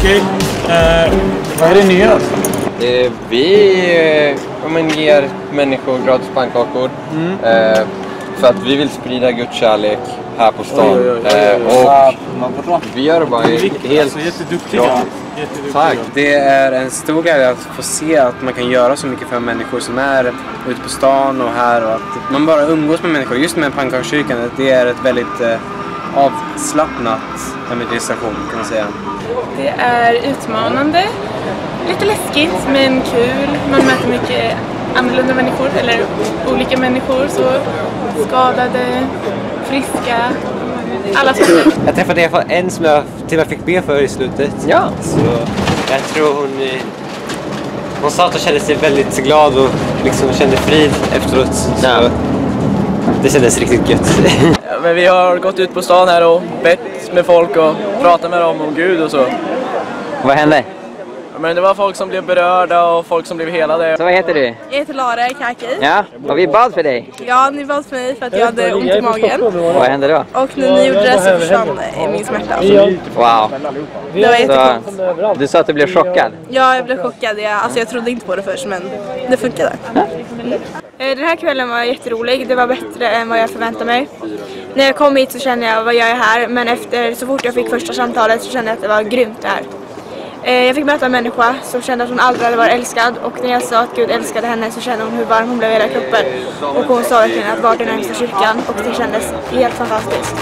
Okej. Eh, vad är det ni gör? Eh, vi eh, men ger människor gratis pannkakor. Eh, för att vi vill sprida Guds kärlek här på stan. Oj, oj, oj, Eh, och vi gör det bara helt... Alltså, jätteduktiga. Ja. jätteduktiga. Tack. Det är en stor grej att få se att man kan göra så mycket för människor som är ute på stan och här och att man bara umgås med människor. Just med pannkakskyrkan, det är ett väldigt eh, avslappnat evangelisation kan man säga. Det är utmanande, lite läskigt men kul. Man möter mycket annorlunda människor, eller olika människor. Så skadade, friska, alla sorter. Jag träffade i alla fall en som jag till och med fick be för i slutet. Ja. Så jag tror hon... Hon sa att hon kände sig väldigt glad och liksom kände frid efteråt. Så det kändes riktigt gött. Men vi har gått ut på stan här och bett med folk och pratat med dem om Gud och så. Vad hände? Men det var folk som blev berörda och folk som blev helade. Så vad heter du? Jag heter Lara Kaki. Ja, och vi bad för dig. Ja, ni bad för mig för att jag hade ont i magen. Vad hände då? Och när ni gjorde det så försvann min smärta. Wow. Det var jättekonstigt. du sa att du blev chockad. Ja, jag blev chockad. Jag, alltså, jag trodde inte på det först, men det funkade. Eh, Eh, den här kvällen var jätterolig. Det var bättre än vad jag förväntade mig. När jag kom hit så kände jag, vad gör jag här? Men efter, så fort jag fick första samtalet så kände jag att det var grymt det här. Eh, jag fick möta en människa som kände att hon aldrig hade varit älskad och när jag sa att Gud älskade henne så kände hon hur varm hon blev i hela kroppen. Och hon sa verkligen att vart är närmsta kyrkan och det kändes helt fantastiskt.